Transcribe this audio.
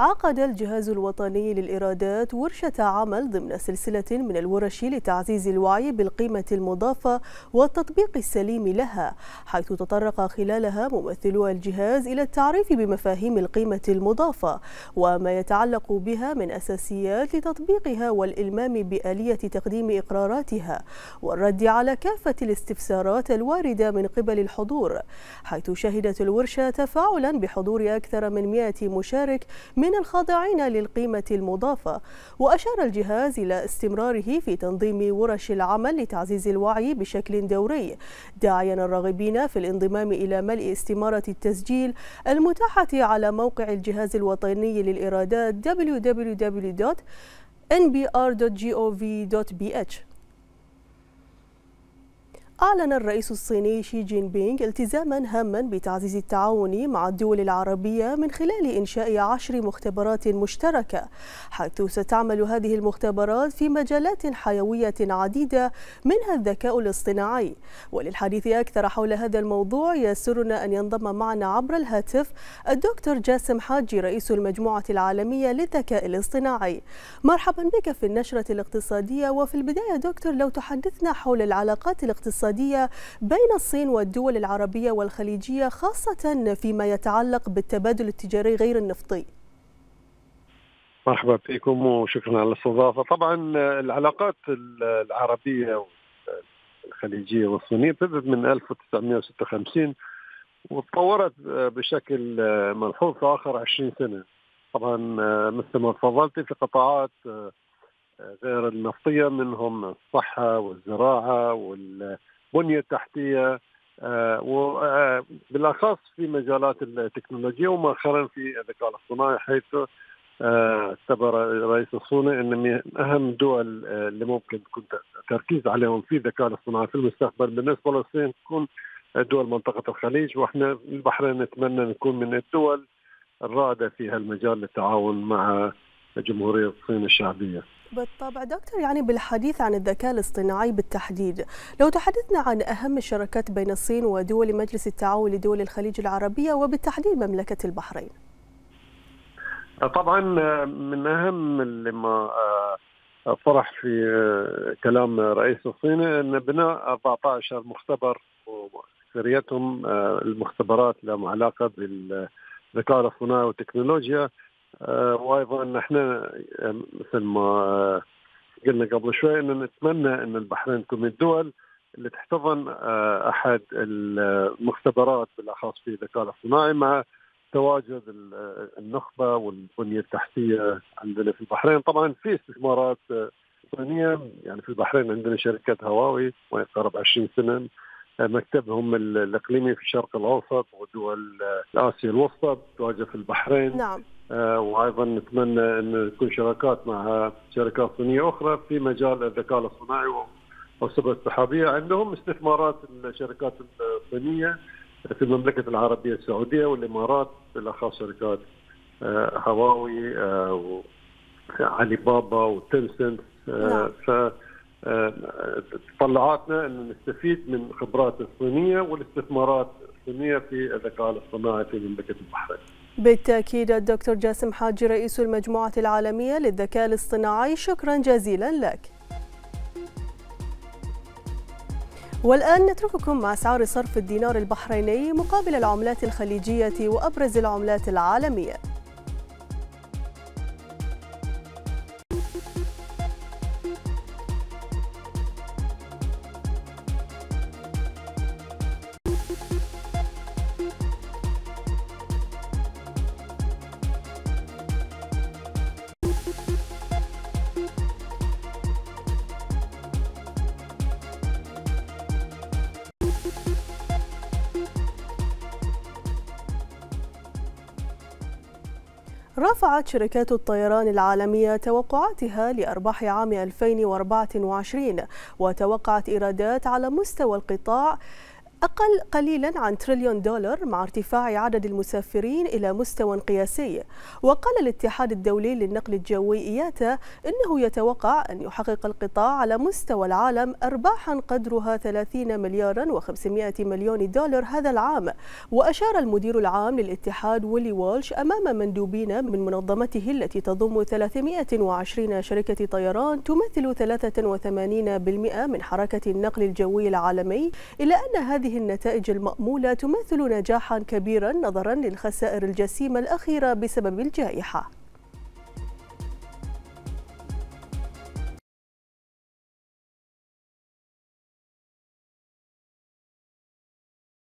عقد الجهاز الوطني للإيرادات ورشة عمل ضمن سلسلة من الورش لتعزيز الوعي بالقيمة المضافة والتطبيق السليم لها حيث تطرق خلالها ممثلو الجهاز إلى التعريف بمفاهيم القيمة المضافة وما يتعلق بها من أساسيات لتطبيقها والإلمام بآلية تقديم إقراراتها والرد على كافة الاستفسارات الواردة من قبل الحضور حيث شهدت الورشة تفاعلا بحضور أكثر من 100 مشارك من من الخاضعين للقيمة المضافة وأشار الجهاز إلى استمراره في تنظيم ورش العمل لتعزيز الوعي بشكل دوري. داعيا الراغبين في الانضمام إلى ملء استمارة التسجيل المتاحة على موقع الجهاز الوطني للإيرادات www.nbr.gov.bh أعلن الرئيس الصيني شي جين بينغ التزاما هاما بتعزيز التعاون مع الدول العربية من خلال إنشاء عشر مختبرات مشتركة حيث ستعمل هذه المختبرات في مجالات حيوية عديدة منها الذكاء الاصطناعي. وللحديث أكثر حول هذا الموضوع يسرنا أن ينضم معنا عبر الهاتف الدكتور جاسم حاجي رئيس المجموعة العالمية للذكاء الاصطناعي. مرحبا بك في النشرة الاقتصادية وفي البداية دكتور لو تحدثنا حول العلاقات الاقتصادية الاقتصادية بين الصين والدول العربية والخليجية خاصة فيما يتعلق بالتبادل التجاري غير النفطي. مرحبا بكم وشكرا على الاستضافة. طبعا العلاقات العربية الخليجية والصينية ابتدت من 1956 وتطورت بشكل ملحوظ في آخر 20 سنة. طبعا مثل ما تفضلتي في قطاعات غير النفطية منهم الصحة والزراعة وال بنيه تحتيه آه، وبالاخص في مجالات التكنولوجيا ومؤخرا في الذكاء الاصطناعي حيث آه، اعتبر الرئيس الصيني إن من أهم الدول آه، اللي ممكن تكون تركيز عليهم في الذكاء الاصطناعي في المستقبل بالنسبة للصين تكون دول منطقة الخليج وإحنا البحرين نتمنى نكون من الدول الرائدة في هالمجال للتعاون مع جمهورية الصين الشعبية. بالطبع. دكتور يعني بالحديث عن الذكاء الاصطناعي بالتحديد لو تحدثنا عن أهم الشراكات بين الصين ودول مجلس التعاون لدول الخليج العربية وبالتحديد مملكة البحرين؟ طبعا من أهم اللي ما آه، طرح في آه، كلام رئيس الصيني أن بناء 14 مختبر وأكثريتهم آه، المختبرات لهم علاقة بالذكاء الاصطناعي والتكنولوجيا. وأيضا إحنا آه، مثل ما آه، قلنا قبل شوي ان نتمنى إن البحرين تكون من الدول اللي تحتضن أحد المختبرات بالأخص في الذكاء الاصطناعي مع تواجد النخبة والبنية التحتية عندنا في البحرين. طبعا في استثمارات صينيه يعني في البحرين عندنا شركة هواوي ما يقارب 20 سنة مكتبهم الإقليمي في الشرق الأوسط ودول آسيا الوسطى تواجد في البحرين. نعم. آه، وأيضا نتمنى أن تكون شراكات مع شركات صينية أخرى في مجال الذكاء الاصطناعي والسبل السحابيه عندهم استثمارات الشركات الصينية في المملكة العربية السعودية والإمارات بالأخص شركات آه، هواوي آه، علي بابا وتنسنت. ف تطلعاتنا أن نستفيد من الخبرات الصينيه والاستثمارات الصينية في الذكاء الاصطناعي في مملكة البحرين. بالتأكيد الدكتور جاسم حاجي رئيس المجموعة العالمية للذكاء الاصطناعي شكرا جزيلا لك. والآن نترككم مع أسعار صرف الدينار البحريني مقابل العملات الخليجية وأبرز العملات العالمية. رفعت شركات الطيران العالمية توقعاتها لأرباح عام 2024 وتوقعت إيرادات على مستوى القطاع أقل قليلا عن تريليون دولار مع ارتفاع عدد المسافرين إلى مستوى قياسي. وقال الاتحاد الدولي للنقل الجوي إياتا إنه يتوقع أن يحقق القطاع على مستوى العالم أرباحا قدرها 30 مليارا و500 مليون دولار هذا العام. وأشار المدير العام للاتحاد ويلي وولش أمام مندوبين من منظمته التي تضم 320 شركة طيران تمثل 83% من حركة النقل الجوي العالمي إلى أن هذه هذه النتائج المأمولة تمثل نجاحا كبيرا نظرا للخسائر الجسيمة الأخيرة بسبب الجائحة.